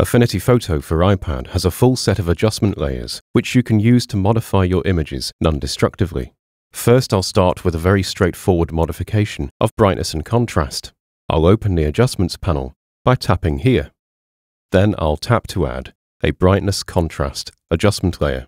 Affinity Photo for iPad has a full set of adjustment layers which you can use to modify your images non-destructively. First I'll start with a very straightforward modification of brightness and contrast. I'll open the Adjustments panel by tapping here. Then I'll tap to add a Brightness Contrast adjustment layer.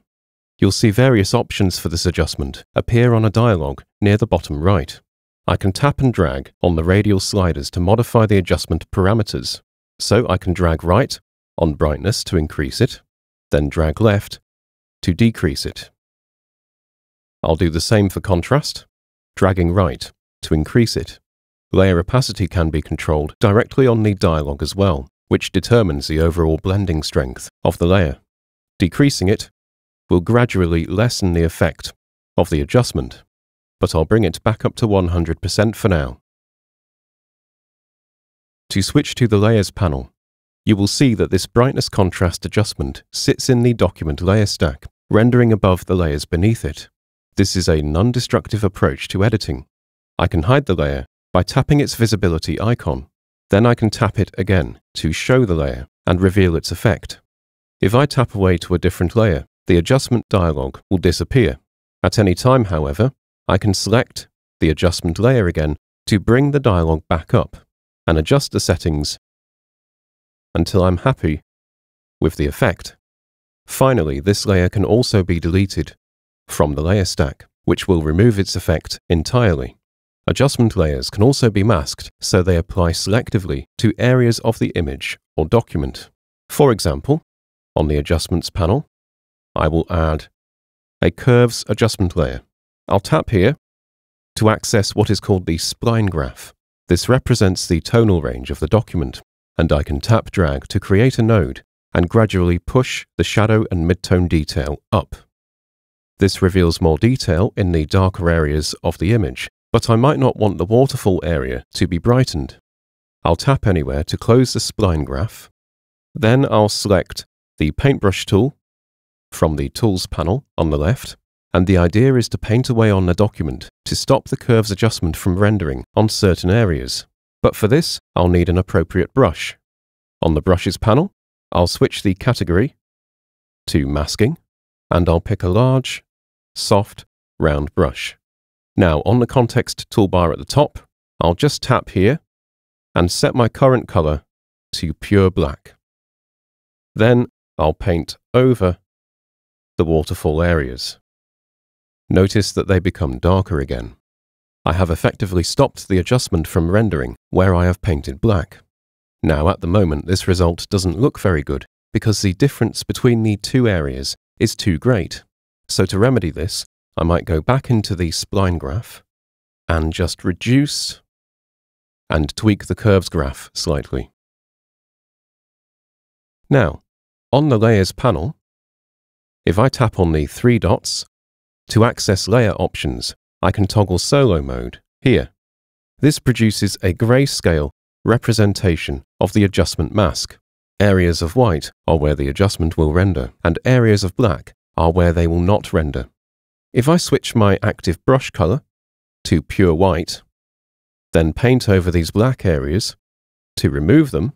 You'll see various options for this adjustment appear on a dialog near the bottom right. I can tap and drag on the radial sliders to modify the adjustment parameters. So I can drag right on brightness to increase it, then drag left to decrease it. I'll do the same for contrast, dragging right to increase it. Layer opacity can be controlled directly on the dialog as well, which determines the overall blending strength of the layer. Decreasing it will gradually lessen the effect of the adjustment, but I'll bring it back up to 100% for now. To switch to the Layers panel, you will see that this brightness contrast adjustment sits in the document layer stack, rendering above the layers beneath it. This is a non-destructive approach to editing. I can hide the layer by tapping its visibility icon. Then I can tap it again to show the layer and reveal its effect. If I tap away to a different layer, the adjustment dialog will disappear. At any time, however, I can select the adjustment layer again to bring the dialog back up and adjust the settings until I'm happy with the effect. Finally, this layer can also be deleted from the layer stack, which will remove its effect entirely. Adjustment layers can also be masked so they apply selectively to areas of the image or document. For example, on the Adjustments panel, I will add a Curves adjustment layer. I'll tap here to access what is called the spline graph. This represents the tonal range of the document and I can tap drag to create a node and gradually push the shadow and midtone detail up. This reveals more detail in the darker areas of the image, but I might not want the waterfall area to be brightened. I'll tap anywhere to close the spline graph. Then I'll select the paintbrush tool from the Tools panel on the left, and the idea is to paint away on the document to stop the curves adjustment from rendering on certain areas. But for this, I'll need an appropriate brush. On the Brushes panel, I'll switch the category to Masking, and I'll pick a large, soft, round brush. Now, on the Context toolbar at the top, I'll just tap here and set my current color to pure black. Then I'll paint over the waterfall areas. Notice that they become darker again. I have effectively stopped the adjustment from rendering where I have painted black. Now at the moment this result doesn't look very good because the difference between the two areas is too great. So to remedy this, I might go back into the spline graph and just reduce and tweak the curves graph slightly. Now, on the Layers panel, if I tap on the three dots to access layer options, I can toggle solo mode here. This produces a grayscale representation of the adjustment mask. Areas of white are where the adjustment will render, and areas of black are where they will not render. If I switch my active brush color to pure white, then paint over these black areas to remove them,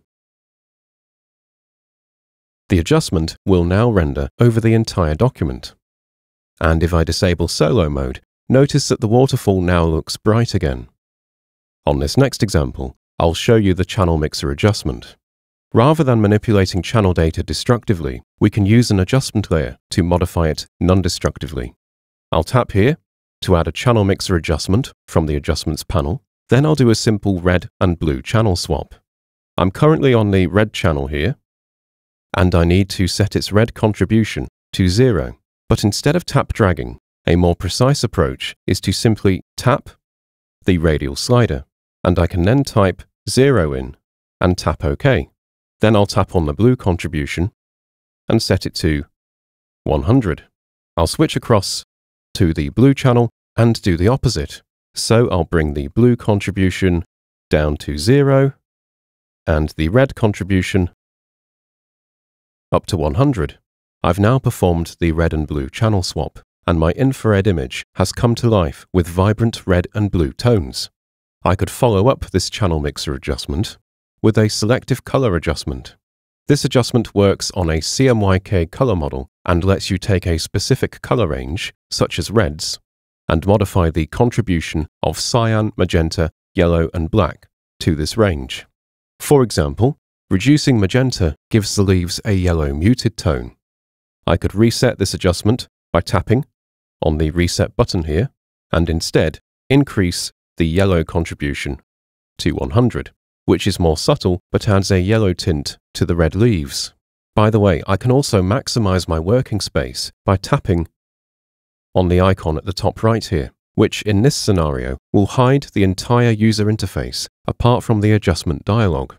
the adjustment will now render over the entire document. And if I disable solo mode, notice that the waterfall now looks bright again. On this next example, I'll show you the channel mixer adjustment. Rather than manipulating channel data destructively, we can use an adjustment layer to modify it non-destructively. I'll tap here to add a channel mixer adjustment from the Adjustments panel, then I'll do a simple red and blue channel swap. I'm currently on the red channel here, and I need to set its red contribution to zero. But instead of tap dragging, a more precise approach is to simply tap the radial slider, and I can then type 0 in and tap OK. Then I'll tap on the blue contribution and set it to 100. I'll switch across to the blue channel and do the opposite. So I'll bring the blue contribution down to 0 and the red contribution up to 100. I've now performed the red and blue channel swap and my infrared image has come to life with vibrant red and blue tones. I could follow up this channel mixer adjustment with a selective color adjustment. This adjustment works on a CMYK color model and lets you take a specific color range, such as reds, and modify the contribution of cyan, magenta, yellow, and black to this range. For example, reducing magenta gives the leaves a yellow muted tone. I could reset this adjustment by tapping on the reset button here and instead increase the yellow contribution to 100, which is more subtle but adds a yellow tint to the red leaves. By the way, I can also maximize my working space by tapping on the icon at the top right here, which in this scenario will hide the entire user interface apart from the adjustment dialog.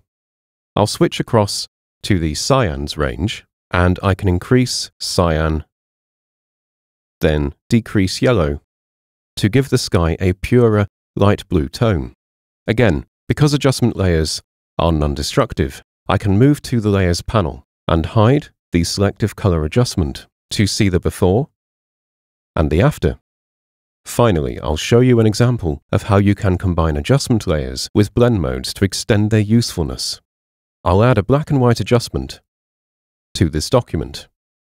I'll switch across to the cyans range and I can increase cyan, then decrease yellow to give the sky a purer light blue tone. Again, because adjustment layers are non-destructive, I can move to the Layers panel and hide the Selective Color Adjustment to see the before and the after. Finally, I'll show you an example of how you can combine adjustment layers with blend modes to extend their usefulness. I'll add a black and white adjustment to this document.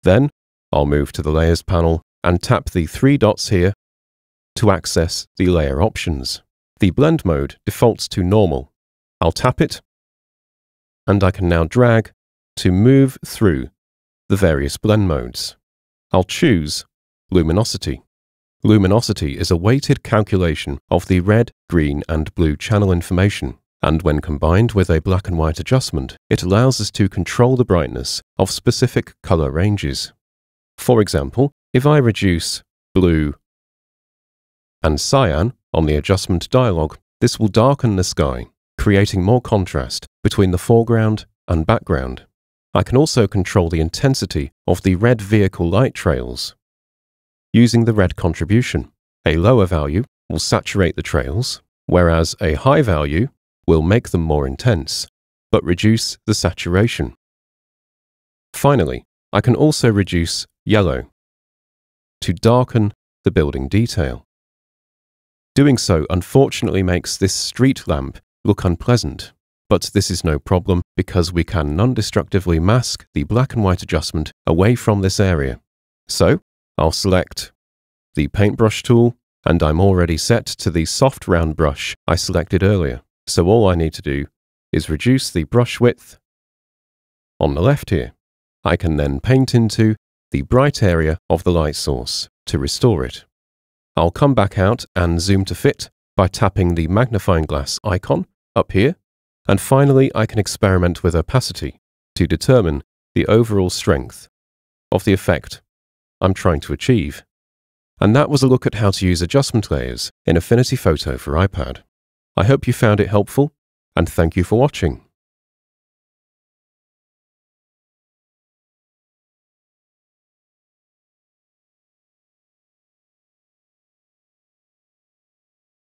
Then, I'll move to the Layers panel and tap the three dots here to access the layer options. The blend mode defaults to normal. I'll tap it, and I can now drag to move through the various blend modes. I'll choose luminosity. Luminosity is a weighted calculation of the red, green, and blue channel information, and when combined with a black and white adjustment, it allows us to control the brightness of specific color ranges. For example, if I reduce blue and cyan on the adjustment dialog, this will darken the sky, creating more contrast between the foreground and background. I can also control the intensity of the red vehicle light trails using the red contribution. A lower value will saturate the trails, whereas a high value will make them more intense, but reduce the saturation. Finally, I can also reduce yellow to darken the building detail. Doing so unfortunately makes this street lamp look unpleasant, but this is no problem because we can non-destructively mask the black and white adjustment away from this area. So, I'll select the paintbrush tool, and I'm already set to the soft round brush I selected earlier. So all I need to do is reduce the brush width on the left here. I can then paint into the bright area of the light source to restore it. I'll come back out and zoom to fit by tapping the magnifying glass icon up here. And finally, I can experiment with opacity to determine the overall strength of the effect I'm trying to achieve. And that was a look at how to use adjustment layers in Affinity Photo for iPad. I hope you found it helpful, and thank you for watching.